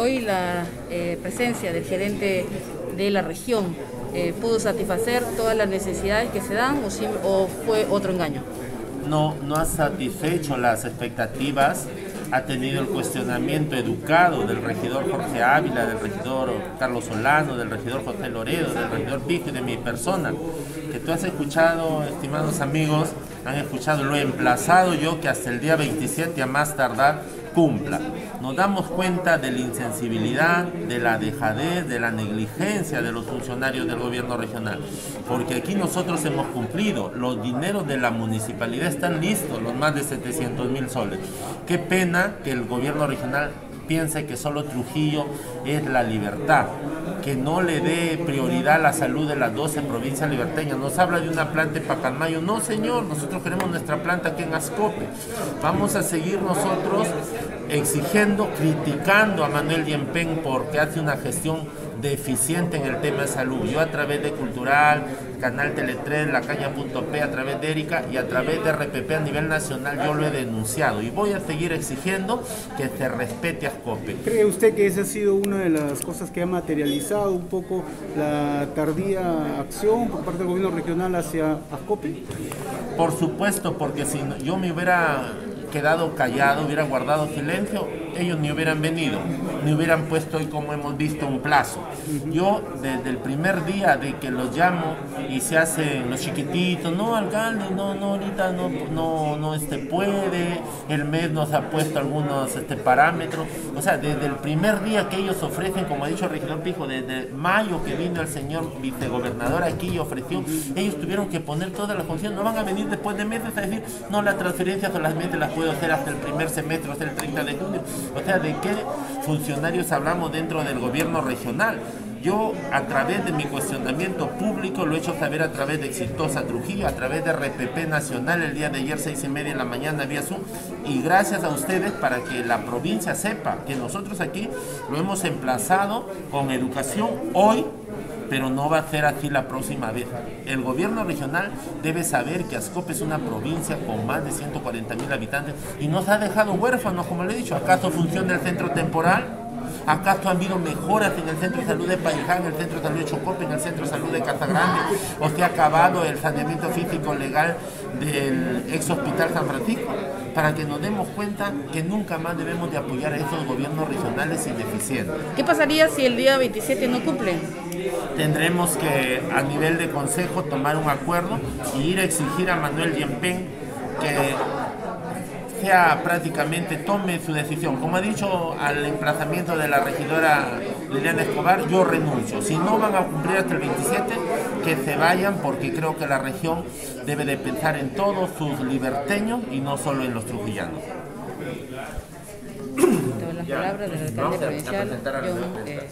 hoy la eh, presencia del gerente de la región eh, pudo satisfacer todas las necesidades que se dan o, o fue otro engaño? No, no ha satisfecho las expectativas ha tenido el cuestionamiento educado del regidor Jorge Ávila, del regidor Carlos Solano, del regidor José Loredo, del regidor Pijo y de mi persona, que tú has escuchado, estimados amigos, han escuchado, lo emplazado yo que hasta el día 27 a más tardar cumpla. Nos damos cuenta de la insensibilidad, de la dejadez, de la negligencia de los funcionarios del gobierno regional, porque aquí nosotros hemos cumplido, los dineros de la municipalidad están listos, los más de 700 mil soles. Qué pena que el gobierno regional piense que solo Trujillo es la libertad, que no le dé prioridad a la salud de las 12 provincias liberteñas. Nos habla de una planta en Pacalmayo. No, señor, nosotros queremos nuestra planta aquí en Ascope. Vamos a seguir nosotros exigiendo, criticando a Manuel Diempen porque hace una gestión deficiente en el tema de salud. Yo a través de Cultural, Canal Tele 3, La Caña.p, a través de Erika y a través de RPP a nivel nacional yo lo he denunciado y voy a seguir exigiendo que se respete a Ascope. ¿Cree usted que esa ha sido una de las cosas que ha materializado un poco la tardía acción por parte del gobierno regional hacia Ascope? Por supuesto, porque si yo me hubiera quedado callado, hubiera guardado silencio, ellos ni hubieran venido, ni hubieran puesto hoy como hemos visto un plazo. Yo desde el primer día de que los llamo y se hacen los chiquititos, no alcalde, no, no, ahorita no, no, no este puede, el mes nos ha puesto algunos este, parámetros, o sea, desde el primer día que ellos ofrecen, como ha dicho el regidor Pijo, desde mayo que vino el señor vicegobernador aquí y ofreció, ellos tuvieron que poner toda la función, no van a venir después de meses a decir, no, la transferencia solamente las puedo hacer hasta el primer semestre, hasta el 30 de junio. O sea, ¿de qué funcionarios hablamos dentro del gobierno regional? Yo, a través de mi cuestionamiento público, lo he hecho saber a través de Exitosa Trujillo, a través de RPP Nacional, el día de ayer, seis y media de la mañana, vía Zoom, y gracias a ustedes para que la provincia sepa que nosotros aquí lo hemos emplazado con educación hoy pero no va a ser así la próxima vez. El gobierno regional debe saber que Ascope es una provincia con más de 140 mil habitantes y nos ha dejado huérfanos, como le he dicho. ¿Acaso funciona el centro temporal? ¿Acaso han habido mejoras en el centro de salud de Paiján, en el centro de salud de Chocope, en el centro de salud de Casagrande? ¿O se ha acabado el saneamiento físico legal del ex hospital San Francisco? Para que nos demos cuenta que nunca más debemos de apoyar a esos gobiernos regionales ineficientes. ¿Qué pasaría si el día 27 no cumplen? Tendremos que a nivel de consejo tomar un acuerdo y ir a exigir a Manuel Diempen que sea prácticamente tome su decisión. Como ha dicho al emplazamiento de la regidora Liliana Escobar, yo renuncio. Si no van a cumplir hasta el 27, que se vayan porque creo que la región debe de pensar en todos sus liberteños y no solo en los trujillanos. Las palabras del alcalde provincial John eh,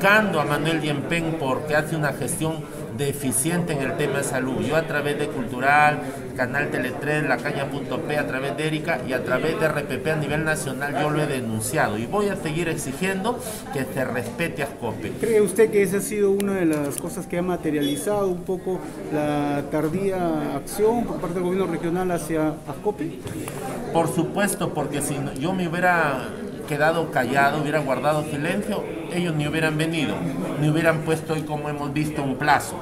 Cando a Manuel Diempen porque hace una gestión deficiente en el tema de salud. Yo a través de Cultural, Canal Tele 3, La Caña.p, a través de Erika y a través de RPP a nivel nacional yo lo he denunciado y voy a seguir exigiendo que se respete a Ascope. ¿Cree usted que esa ha sido una de las cosas que ha materializado un poco la tardía acción por parte del gobierno regional hacia Ascope? Por supuesto, porque si yo me hubiera quedado callado, hubiera guardado silencio, ellos ni hubieran venido, ni hubieran puesto hoy como hemos visto un plazo.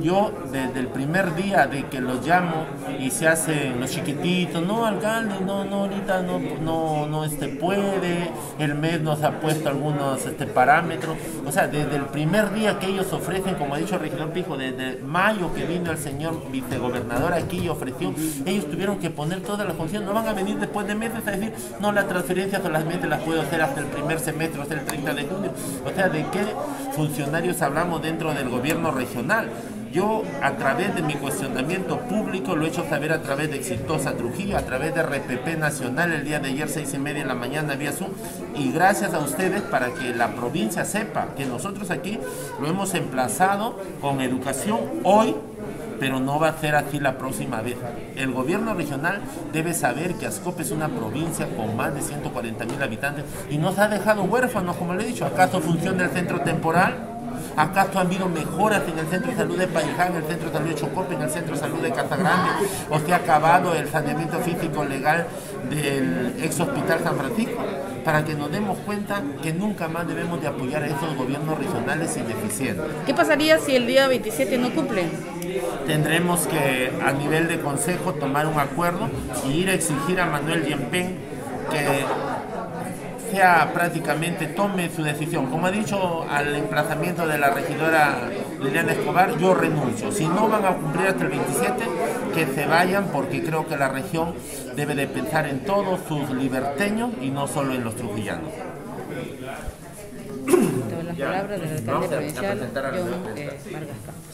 Yo desde el primer día de que los llamo y se hacen los chiquititos, no alcalde, no, no, ahorita no, no, no este puede, el mes nos ha puesto algunos este, parámetros, o sea, desde el primer día que ellos ofrecen, como ha dicho el regidor Pijo, desde mayo que vino el señor vicegobernador aquí y ofreció, ellos tuvieron que poner toda la función, no van a venir después de meses a decir, no, la transferencia solamente la puedo hacer hasta el primer semestre, hasta el 30 de junio. O sea, ¿de qué funcionarios hablamos dentro del gobierno regional? Yo, a través de mi cuestionamiento público, lo he hecho saber a través de Exitosa Trujillo, a través de RPP Nacional, el día de ayer, seis y media de la mañana, vía Zoom, y gracias a ustedes para que la provincia sepa que nosotros aquí lo hemos emplazado con educación hoy pero no va a ser así la próxima vez. El gobierno regional debe saber que Ascope es una provincia con más de 140 mil habitantes y nos ha dejado huérfanos, como le he dicho. ¿Acaso funciona el centro temporal? ¿Acaso han habido mejoras en el centro de salud de Paiján, en el centro de salud de Chocope, en el centro de salud de Casagrande? ¿O se ha acabado el saneamiento físico legal del ex hospital San Francisco? Para que nos demos cuenta que nunca más debemos de apoyar a esos gobiernos regionales ineficientes. ¿Qué pasaría si el día 27 no cumplen? Tendremos que a nivel de consejo tomar un acuerdo y ir a exigir a Manuel Yempen que sea prácticamente tome su decisión. Como ha dicho al emplazamiento de la regidora Liliana Escobar, yo renuncio. Si no van a cumplir hasta el 27, que se vayan porque creo que la región debe de pensar en todos sus liberteños y no solo en los trujillanos. Tengo las palabras del alcalde provincial, John eh, Vargas Campos.